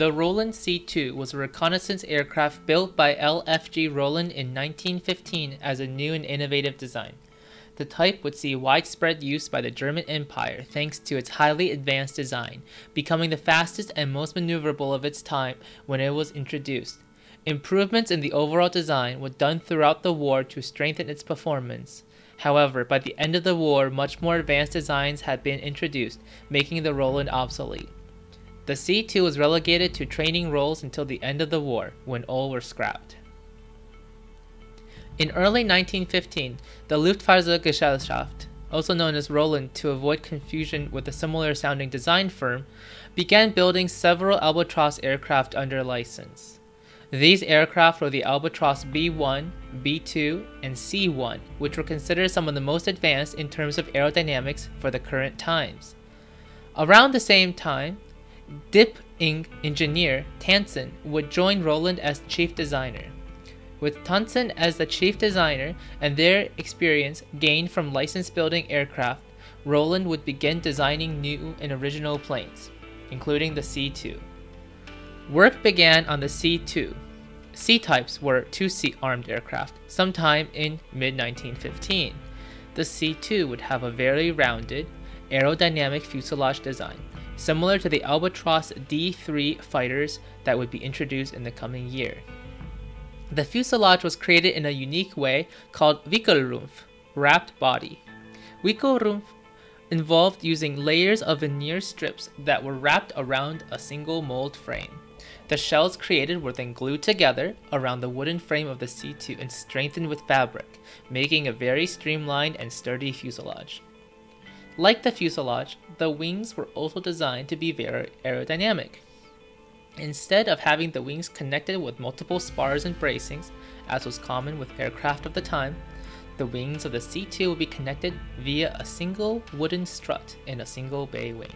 The Roland C-2 was a reconnaissance aircraft built by LFG Roland in 1915 as a new and innovative design. The type would see widespread use by the German Empire thanks to its highly advanced design, becoming the fastest and most maneuverable of its time when it was introduced. Improvements in the overall design were done throughout the war to strengthen its performance. However, by the end of the war, much more advanced designs had been introduced, making the Roland obsolete. The C-2 was relegated to training roles until the end of the war, when all were scrapped. In early 1915, the Luftfahrzeuggesellschaft, also known as Roland to avoid confusion with a similar sounding design firm, began building several Albatros aircraft under license. These aircraft were the Albatros B1, B2, and C1, which were considered some of the most advanced in terms of aerodynamics for the current times. Around the same time, Dip Ing engineer Tantzen would join Roland as chief designer. With Tantzen as the chief designer and their experience gained from license building aircraft, Roland would begin designing new and original planes, including the C-2. Work began on the C-2. C-types were two-seat armed aircraft sometime in mid-1915. The C-2 would have a very rounded, aerodynamic fuselage design, similar to the Albatros D-3 fighters that would be introduced in the coming year. The fuselage was created in a unique way called Wickelrumpf, wrapped body. Wickelrumpf involved using layers of veneer strips that were wrapped around a single mold frame. The shells created were then glued together around the wooden frame of the C2 and strengthened with fabric, making a very streamlined and sturdy fuselage. Like the fuselage, the wings were also designed to be very aerodynamic. Instead of having the wings connected with multiple spars and bracings, as was common with aircraft of the time, the wings of the C-2 would be connected via a single wooden strut in a single bay wing.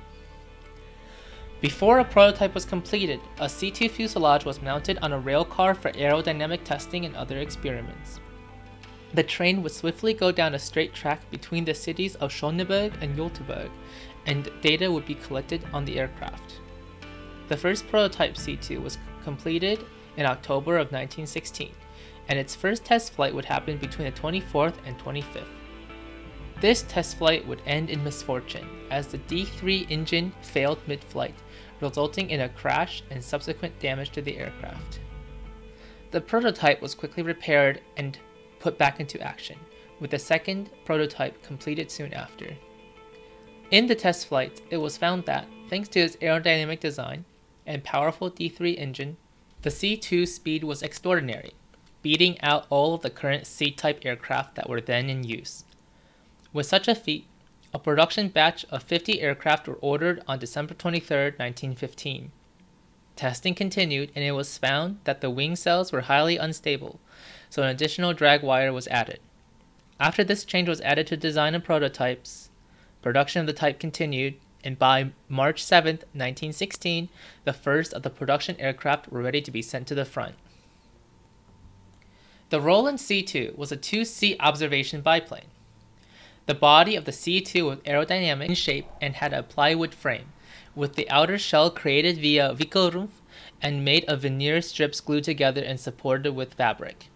Before a prototype was completed, a C-2 fuselage was mounted on a rail car for aerodynamic testing and other experiments. The train would swiftly go down a straight track between the cities of Schöneberg and Jolteberg, and data would be collected on the aircraft. The first prototype C2 was completed in October of 1916, and its first test flight would happen between the 24th and 25th. This test flight would end in misfortune, as the D3 engine failed mid-flight, resulting in a crash and subsequent damage to the aircraft. The prototype was quickly repaired and put back into action, with the second prototype completed soon after. In the test flight, it was found that, thanks to its aerodynamic design, and powerful D3 engine, the C2 speed was extraordinary, beating out all of the current C-type aircraft that were then in use. With such a feat, a production batch of 50 aircraft were ordered on December 23, 1915. Testing continued and it was found that the wing cells were highly unstable, so an additional drag wire was added. After this change was added to design and prototypes, production of the type continued and by March 7, 1916, the first of the production aircraft were ready to be sent to the front. The Roland C-2 was a two-seat observation biplane. The body of the C-2 was aerodynamic in shape and had a plywood frame, with the outer shell created via Wickelrumpf and made of veneer strips glued together and supported with fabric.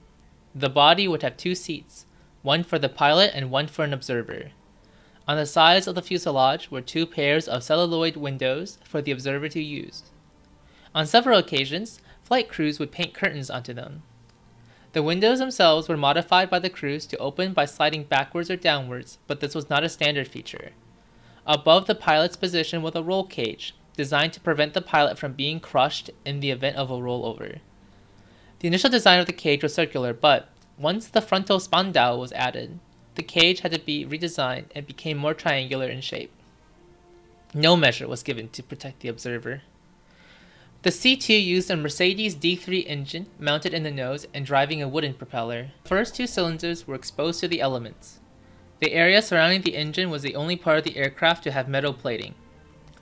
The body would have two seats, one for the pilot and one for an observer. On the sides of the fuselage were two pairs of celluloid windows for the observer to use. On several occasions, flight crews would paint curtains onto them. The windows themselves were modified by the crews to open by sliding backwards or downwards, but this was not a standard feature. Above the pilot's position was a roll cage, designed to prevent the pilot from being crushed in the event of a rollover. The initial design of the cage was circular, but once the frontal spandau was added, the cage had to be redesigned and became more triangular in shape. No measure was given to protect the observer. The C2 used a Mercedes D3 engine mounted in the nose and driving a wooden propeller. The first two cylinders were exposed to the elements. The area surrounding the engine was the only part of the aircraft to have metal plating.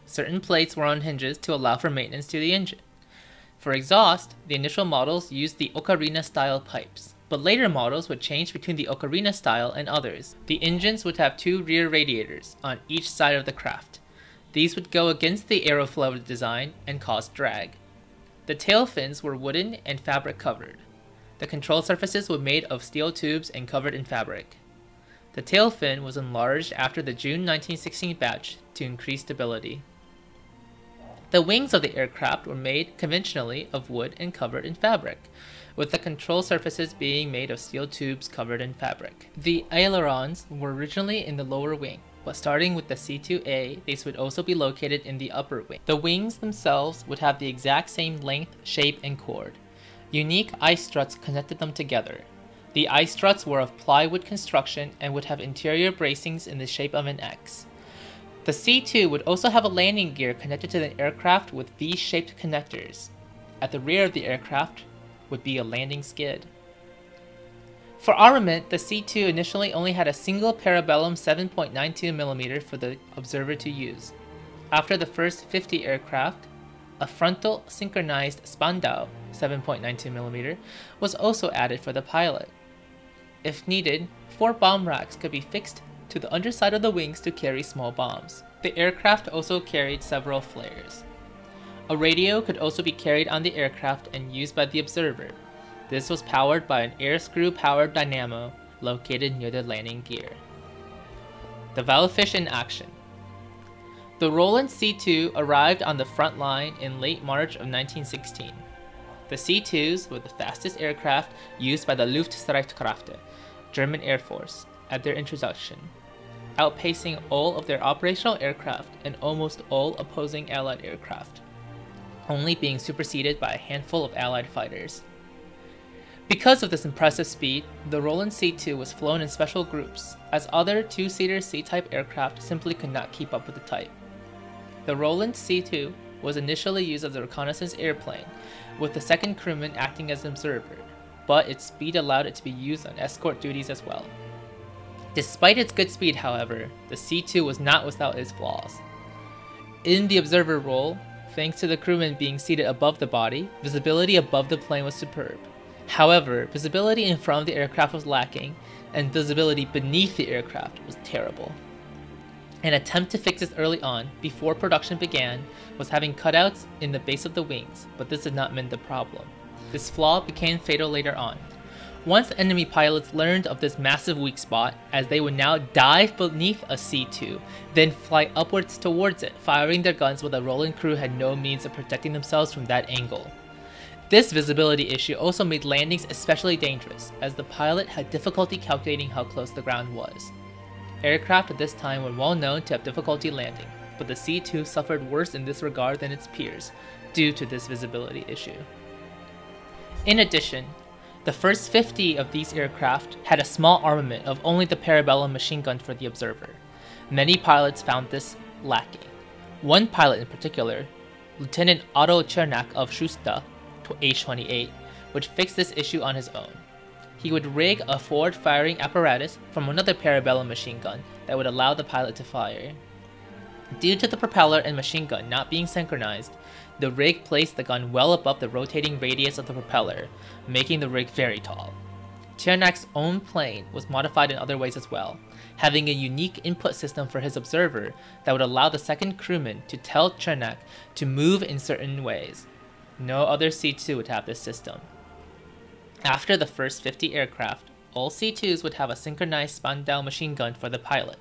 Certain plates were on hinges to allow for maintenance to the engine. For exhaust, the initial models used the Ocarina style pipes but later models would change between the Ocarina style and others. The engines would have two rear radiators on each side of the craft. These would go against the aeroflow design and cause drag. The tail fins were wooden and fabric covered. The control surfaces were made of steel tubes and covered in fabric. The tail fin was enlarged after the June 1916 batch to increase stability. The wings of the aircraft were made conventionally of wood and covered in fabric, with the control surfaces being made of steel tubes covered in fabric. The ailerons were originally in the lower wing, but starting with the C-2A, these would also be located in the upper wing. The wings themselves would have the exact same length, shape, and chord. Unique eye struts connected them together. The eye struts were of plywood construction and would have interior bracings in the shape of an X. The C-2 would also have a landing gear connected to the aircraft with V-shaped connectors. At the rear of the aircraft would be a landing skid. For armament, the C-2 initially only had a single Parabellum 7.92mm for the observer to use. After the first 50 aircraft, a frontal synchronized Spandau 7.92mm was also added for the pilot. If needed, four bomb racks could be fixed to the underside of the wings to carry small bombs. The aircraft also carried several flares. A radio could also be carried on the aircraft and used by the observer, this was powered by an air screw powered dynamo located near the landing gear. The Walfisch in action. The Roland C-2 arrived on the front line in late March of 1916. The C-2s were the fastest aircraft used by the Luftstreitkräfte, German Air Force, at their introduction, outpacing all of their operational aircraft and almost all opposing Allied aircraft, only being superseded by a handful of Allied fighters. Because of this impressive speed, the Roland C-2 was flown in special groups, as other two-seater C-type aircraft simply could not keep up with the type. The Roland C-2 was initially used as a reconnaissance airplane, with the second crewman acting as an observer, but its speed allowed it to be used on escort duties as well. Despite its good speed, however, the C-2 was not without its flaws. In the observer role, thanks to the crewman being seated above the body, visibility above the plane was superb. However, visibility in front of the aircraft was lacking, and visibility beneath the aircraft was terrible. An attempt to fix this early on, before production began, was having cutouts in the base of the wings, but this did not mend the problem. This flaw became fatal later on. Once enemy pilots learned of this massive weak spot, as they would now dive beneath a C-2, then fly upwards towards it, firing their guns while the Roland crew had no means of protecting themselves from that angle. This visibility issue also made landings especially dangerous, as the pilot had difficulty calculating how close the ground was. Aircraft at this time were well known to have difficulty landing, but the C-2 suffered worse in this regard than its peers, due to this visibility issue. In addition, the first 50 of these aircraft had a small armament of only the Parabellum machine gun for the observer. Many pilots found this lacking. One pilot in particular, Lieutenant Otto Chernak of Schuster, H-28, would fix this issue on his own. He would rig a forward-firing apparatus from another Parabellum machine gun that would allow the pilot to fire. Due to the propeller and machine gun not being synchronized, the rig placed the gun well above the rotating radius of the propeller, making the rig very tall. Chernak's own plane was modified in other ways as well, having a unique input system for his observer that would allow the second crewman to tell Chernak to move in certain ways. No other C-2 would have this system. After the first 50 aircraft, all C-2s would have a synchronized Spandau machine gun for the pilot.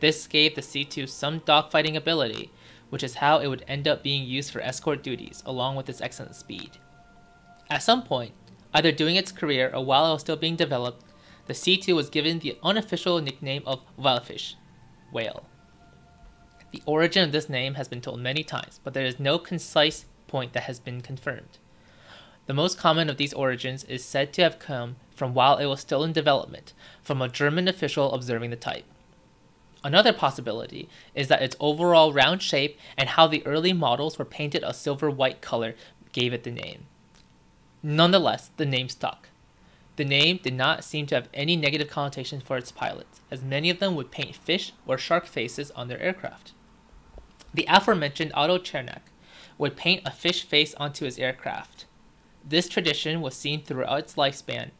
This gave the C-2 some dogfighting ability, which is how it would end up being used for escort duties along with its excellent speed. At some point, either during its career or while it was still being developed, the C-2 was given the unofficial nickname of Walfisch, whale. The origin of this name has been told many times, but there is no concise point that has been confirmed. The most common of these origins is said to have come from while it was still in development, from a German official observing the type. Another possibility is that its overall round shape and how the early models were painted a silver white color gave it the name. Nonetheless, the name stuck. The name did not seem to have any negative connotations for its pilots, as many of them would paint fish or shark faces on their aircraft. The aforementioned Otto Chernak would paint a fish face onto his aircraft. This tradition was seen throughout its lifespan,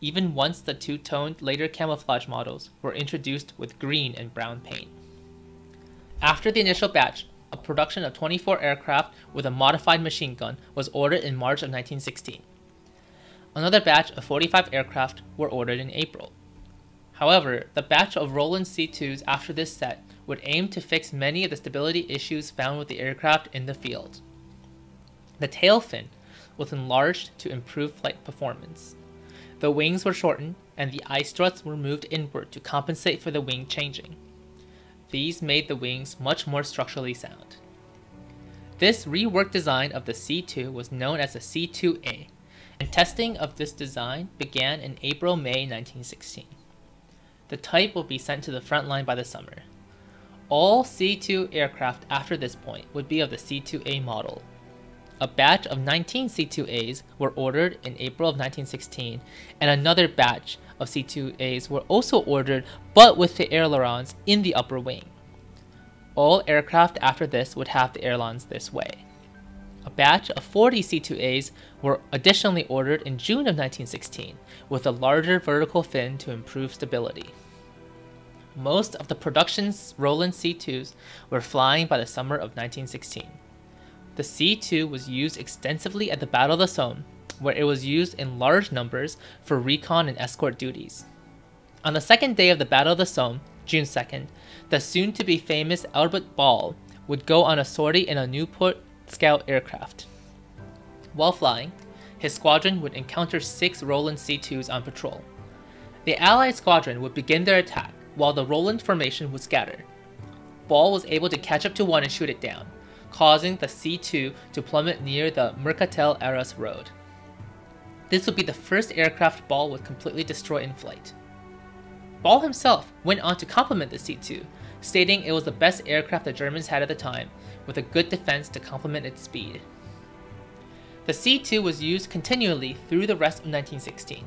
even once the two-toned later camouflage models were introduced with green and brown paint. After the initial batch, a production of 24 aircraft with a modified machine gun was ordered in March of 1916. Another batch of 45 aircraft were ordered in April. However, the batch of Roland C-2s after this set would aim to fix many of the stability issues found with the aircraft in the field. The tail fin was enlarged to improve flight performance. The wings were shortened and the eye struts were moved inward to compensate for the wing changing. These made the wings much more structurally sound. This reworked design of the C2 was known as the C2A, and testing of this design began in April-May 1916. The type will be sent to the front line by the summer. All C2 aircraft after this point would be of the C2A model. A batch of 19 C2As were ordered in April of 1916, and another batch of C2As were also ordered but with the ailerons in the upper wing. All aircraft after this would have the ailerons this way. A batch of 40 C2As were additionally ordered in June of 1916 with a larger vertical fin to improve stability. Most of the production's Roland C2s were flying by the summer of 1916. The C2 was used extensively at the Battle of the Somme where it was used in large numbers for recon and escort duties. On the second day of the Battle of the Somme, June 2nd, the soon to be famous Albert Ball would go on a sortie in a Nieuport scout aircraft. While flying, his squadron would encounter six Roland C 2s on patrol. The Allied squadron would begin their attack while the Roland formation would scatter. Ball was able to catch up to one and shoot it down, causing the C 2 to plummet near the Mercatel Arras road. This would be the first aircraft Ball would completely destroy in flight. Ball himself went on to compliment the C-2, stating it was the best aircraft the Germans had at the time, with a good defense to complement its speed. The C-2 was used continually through the rest of 1916.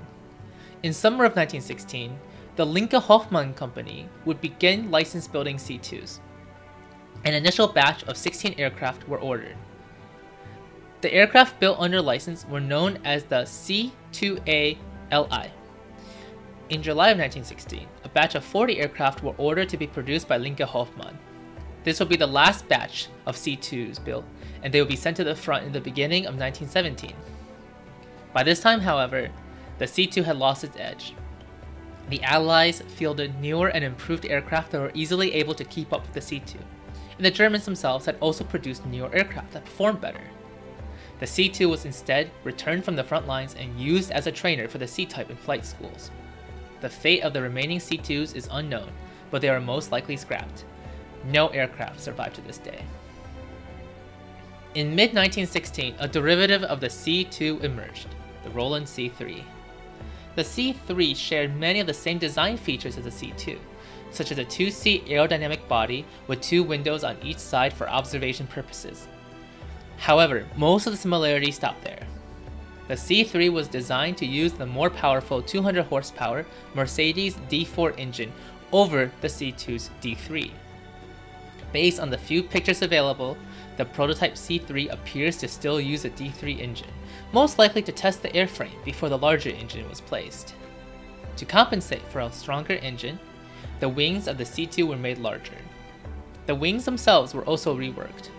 In summer of 1916, the Linke Hofmann Company would begin license building C-2s. An initial batch of 16 aircraft were ordered. The aircraft built under license were known as the C-2A Li. In July of 1916, a batch of 40 aircraft were ordered to be produced by Linke Hofmann. This will be the last batch of C-2s built, and they will be sent to the front in the beginning of 1917. By this time, however, the C-2 had lost its edge. The Allies fielded newer and improved aircraft that were easily able to keep up with the C-2, and the Germans themselves had also produced newer aircraft that performed better. The C-2 was instead returned from the front lines and used as a trainer for the C-type in flight schools. The fate of the remaining C-2s is unknown, but they are most likely scrapped. No aircraft survived to this day. In mid-1916, a derivative of the C-2 emerged, the Roland C-3. The C-3 shared many of the same design features as the C-2, such as a two-seat aerodynamic body with two windows on each side for observation purposes, However, most of the similarities stop there. The C3 was designed to use the more powerful 200 horsepower Mercedes D4 engine over the C2's D3. Based on the few pictures available, the prototype C3 appears to still use a D3 engine, most likely to test the airframe before the larger engine was placed. To compensate for a stronger engine, the wings of the C2 were made larger. The wings themselves were also reworked.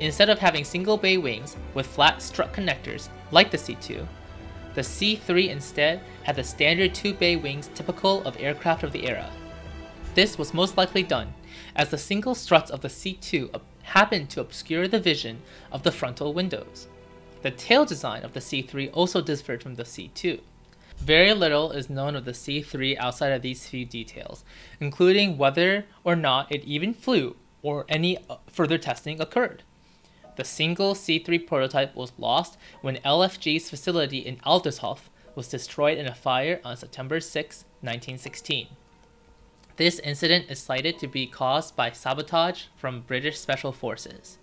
Instead of having single bay wings with flat strut connectors like the C2, the C3 instead had the standard two bay wings typical of aircraft of the era. This was most likely done as the single struts of the C2 happened to obscure the vision of the frontal windows. The tail design of the C3 also differed from the C2. Very little is known of the C3 outside of these few details, including whether or not it even flew or any further testing occurred. The single C3 prototype was lost when LFG's facility in Adlershof was destroyed in a fire on September 6, 1916. This incident is cited to be caused by sabotage from British Special Forces.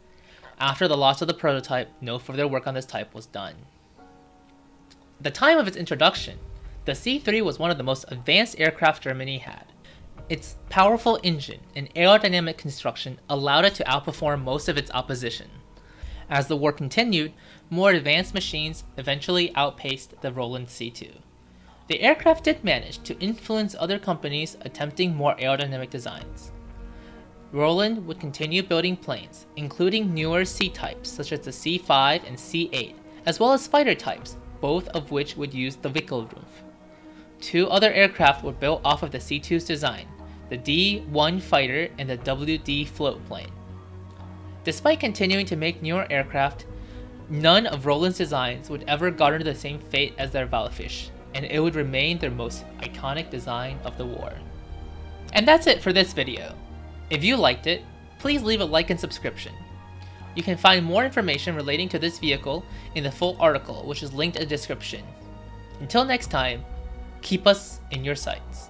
After the loss of the prototype, no further work on this type was done. The time of its introduction, the C-3 was one of the most advanced aircraft Germany had. Its powerful engine and aerodynamic construction allowed it to outperform most of its opposition. As the war continued, more advanced machines eventually outpaced the Roland C2. The aircraft did manage to influence other companies attempting more aerodynamic designs. Roland would continue building planes, including newer C types such as the C5 and C8, as well as fighter types, both of which would use the Wickelrumpf. Two other aircraft were built off of the C2's design, the D-1 fighter and the WD floatplane. Despite continuing to make newer aircraft, none of Roland's designs would ever garner the same fate as their Walfisch, and it would remain their most iconic design of the war. And that's it for this video. If you liked it, please leave a like and subscription. You can find more information relating to this vehicle in the full article which is linked in the description. Until next time, keep us in your sights.